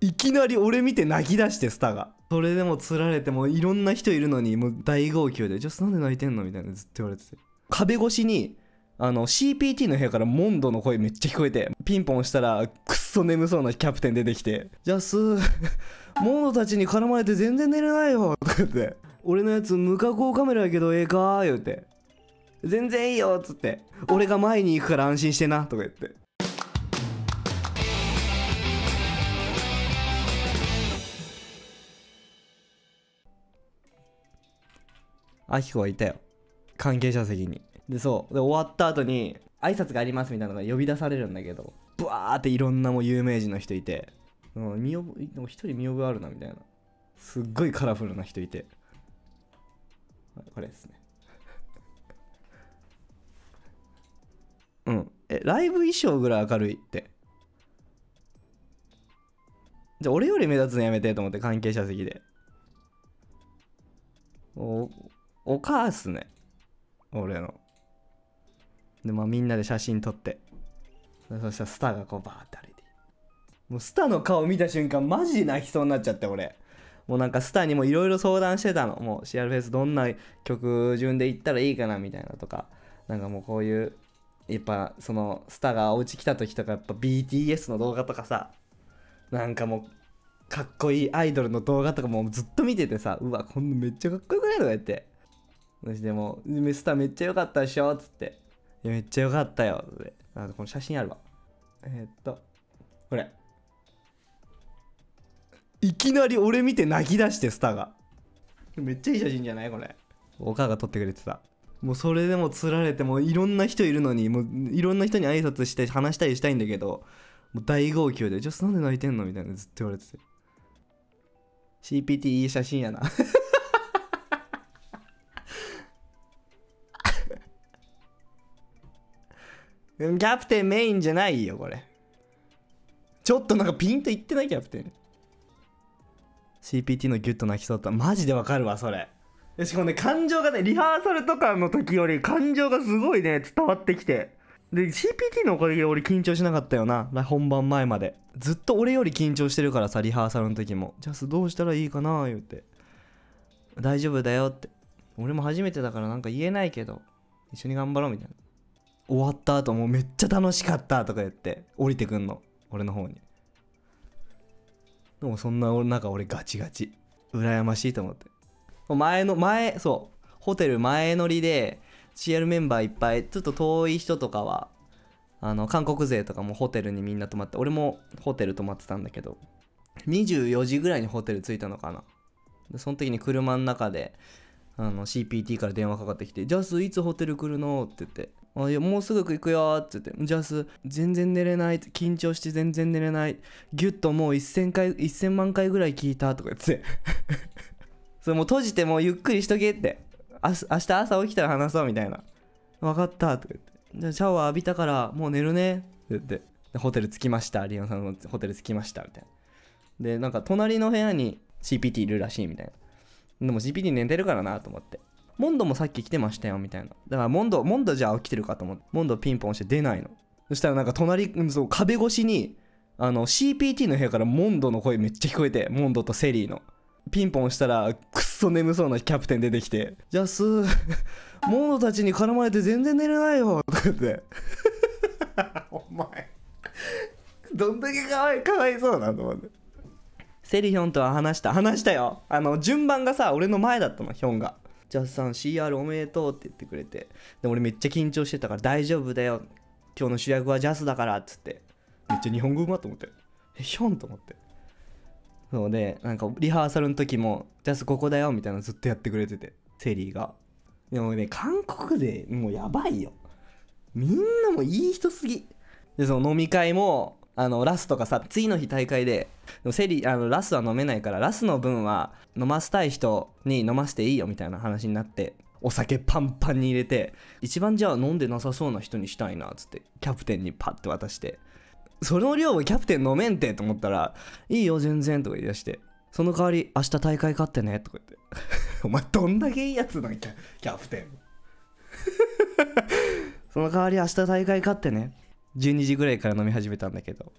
いきなり俺見て泣き出してスターが。それでもつられてもいろんな人いるのにもう大号泣で「じゃあなんで泣いてんの?」みたいなずっと言われてて。壁越しにあの CPT の部屋からモンドの声めっちゃ聞こえてピンポンしたらくっそ眠そうなキャプテン出てきて「ジャスモンドたちに絡まれて全然寝れないよ」とか言って「俺のやつ無加工カメラやけどええか?」言うて「全然いいよ」っつって「俺が前に行くから安心してな」とか言って。アキコはいたよ。関係者席に。でそう。で終わった後に挨拶がありますみたいなのが呼び出されるんだけどブワーっていろんなもう有名人の人いてうん見覚えでも一人見覚えあるなみたいな。すっごいカラフルな人いて。これですね。うん。えライブ衣装ぐらい明るいって。じゃあ俺より目立つのやめてと思って関係者席で。おお母っすね。俺の。でまあみんなで写真撮って。そしたらスターがこうバーって歩いて。もうスターの顔見た瞬間マジで泣きそうになっちゃって俺。もうなんかスターにもいろいろ相談してたの。もう CR フェスどんな曲順で行ったらいいかなみたいなとか。なんかもうこういうやっぱそのスターがお家来た時とかやっぱ BTS の動画とかさ。なんかもうかっこいいアイドルの動画とかもずっと見ててさ。うわこんなめっちゃかっこよくないとか言って。そしてもうスターめっちゃ良かったでしょ？っつっていやめっちゃ良かったよって。あこの写真あるわ。えー、っとこれ。いきなり俺見て泣き出してスターが。めっちゃいい写真じゃない？これ。お母が撮ってくれてた。もうそれでもつられてもういろんな人いるのにもういろんな人に挨拶して話したりしたいんだけどもう大号泣で「じゃあなんで泣いてんの?」みたいなずっと言われてて CPT いい写真やな キャプテンメインじゃないよこれ。ちょっとなんかピンといってないキャプテン。CPT のギュッと泣きそうだった。マジでわかるわそれ。しかもね感情がねリハーサルとかの時より感情がすごいね伝わってきて。で CPT のおかげで俺緊張しなかったよな。本番前まで。ずっと俺より緊張してるからさリハーサルの時も「ジャスどうしたらいいかな?」言って「大丈夫だよ」って。俺も初めてだからなんか言えないけど。一緒に頑張ろうみたいな。終わった後もめっちゃ楽しかったとか言って降りてくんの。俺の方に。でもそんな中俺ガチガチ。羨ましいと思って。前の前そう。ホテル前乗りで CL メンバーいっぱいちょっと遠い人とかはあの韓国勢とかもホテルにみんな泊まって俺もホテル泊まってたんだけど24時ぐらいにホテル着いたのかな。でその時に車の中であの CPT から電話かかってきて「ジャスいつホテル来るの?」って言って「あいやもうすぐ行くよ」って言って「ジャス全然寝れない緊張して全然寝れないギュッともう1000回1000万回ぐらい聞いた」とか言って。それもう閉じてもうゆっくりしとけって。明日朝起きたら話そうみたいな。分かったとか言って。じゃあシャワー浴びたからもう寝るねって言って。ホテル着きましたリオンさんのホテル着きましたみたいな。でなんか隣の部屋に CPT いるらしいみたいな。でも CPT 寝てるからなと思って。モンドもさっき来てましたよみたいな。だからモンドモンドじゃあ起きてるかと思ってモンドピンポンして出ないの。そしたらなんか隣そう壁越しにあの CPT の部屋からモンドの声めっちゃ聞こえてモンドとセリーの。ピンポンしたらくっそ眠そうなキャプテン出てきて「ジャスモンドたちに絡まれて全然寝れないよ」とか言って。お前どんだけかわいかわいそうなと思ってセリヒョンとは話した話したよ。あの順番がさ俺の前だったのヒョンがジャスさん CR おめでとうって言ってくれて。で俺めっちゃ緊張してたから大丈夫だよ。今日の主役はジャスだからっつって。めっちゃ日本語うまと思って。えヒョンと思って。そうでなんかリハーサルの時も「ジャスここだよ」みたいなのずっとやってくれててセリーが。でもね韓国勢もうやばいよ。みんなもいい人すぎ。でその飲み会もあのラスとかさ次の日大会でセリあのラスは飲めないからラスの分は飲ませたい人に飲ませていいよみたいな話になってお酒パンパンに入れて一番じゃあ飲んでなさそうな人にしたいなっつってキャプテンにパッて渡してその量をキャプテン飲めんてと思ったら「いいよ全然」とか言い出して「その代わり明日大会勝ってね」とか言ってお前どんだけいいやつなんキャキャプテン。その代わり明日大会勝ってね。12時ぐらいから飲み始めたんだけど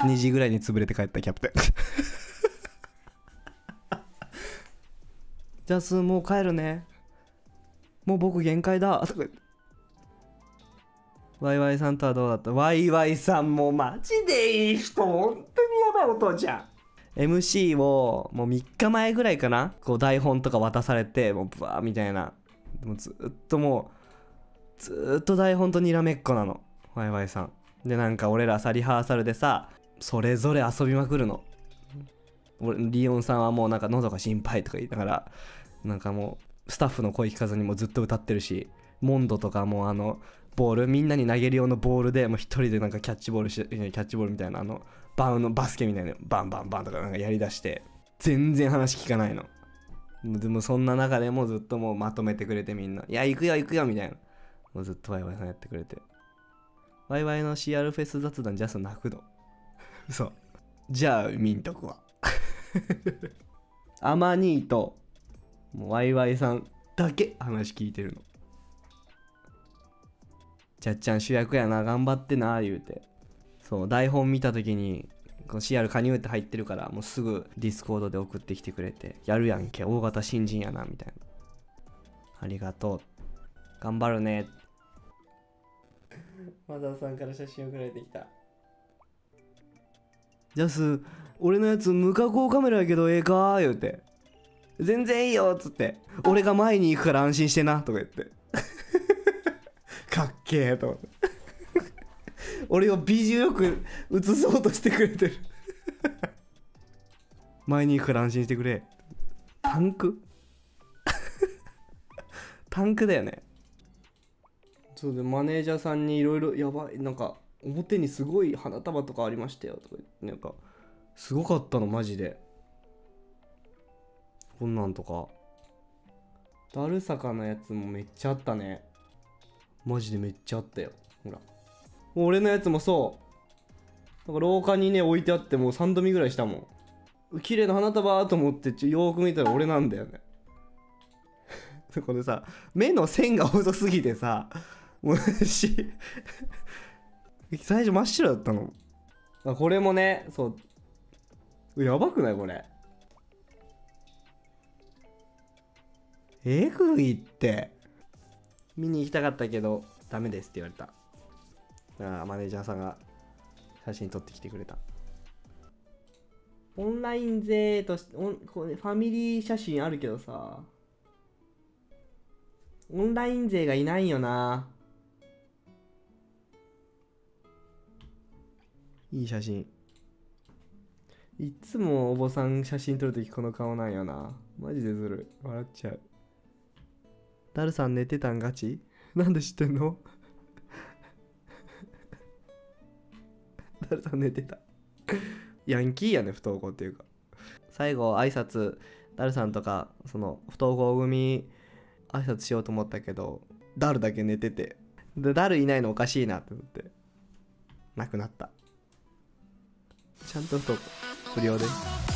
2時ぐらいに潰れて帰ったキャプテン。じゃあすもう帰るね。もう僕限界だ。とかワイワイさんとはどうだった？ワイワイさんもマジでいい人。本当にやばいお父ちゃん。MC をもう3日前ぐらいかな。こう台本とか渡されてもうブワーみたいな。もうずっともうずっと台本とにらめっこなの。ワイワイさん。でなんか俺らさリハーサルでさそれぞれ遊びまくるの。俺リオンさんはもうなんか喉が心配とか言いながらなんかもうスタッフの声聞かずにもずっと歌ってるしモンドとかもあのボールみんなに投げる用のボールでもう一人でなんかキャッチボールしキャッチボールみたいなあのバウのバスケみたいなバンバンバンとかなんかやりだして全然話聞かないの。でもそんな中でもずっともうまとめてくれてみんな「いや行くよ行くよ」みたいな。もうずっとワイワイさんやってくれて。ワイワイの CR フェス雑談ジャス泣くの？そうじゃあ見んとくわ。アマニーともうワイワイさんだけ話聞いてるの。じゃっちゃん主役やな頑張ってな言うて。そう台本見た時にこの CR 加入って入ってるからもうすぐディスコードで送ってきてくれてやるやんけ大型新人やなみたいな。ありがとう。頑張るね。マザーさんから写真送られてきた。ジャス俺のやつ無加工カメラやけどええか言うて。全然いいよっつって。俺が前に行くから安心してなとか言って。かっけえと思って。俺を美女よく映そうとしてくれてる。前に行くから安心してくれ。タンク？タンクだよね。そうでマネージャーさんにいろいろやばいなんか表にすごい花束とかありましたよとか言ってなんかすごかったのマジで。こんなんとか。ダルサカのやつもめっちゃあったね。マジでめっちゃあったよほら。俺のやつもそう。なんか廊下にね置いてあってもう3度見ぐらいしたもん。綺麗な花束と思ってちょよーく見たら俺なんだよね。これさ目の線が細すぎてさもうし最初真っ白だったの。あこれもねそう。やばくない？これ。えぐいって。見に行きたかったけどダメですって言われた。だからマネージャーさんが写真撮ってきてくれた。オンライン勢としてオンこれファミリー写真あるけどさ。オンライン勢がいないよないい写真。いつもお坊さん写真撮るときこの顔なんよな。マジでずるい。笑っちゃう。ダルさん寝てたんガチ？なんで知ってんの？ダルさん寝てた。ヤンキーやね不登校っていうか。最後挨拶。ダルさんとかその不登校組挨拶しようと思ったけどダルだけ寝てて。でダルいないのおかしいなって思って。なくなった。ちゃんと不登校不良で。す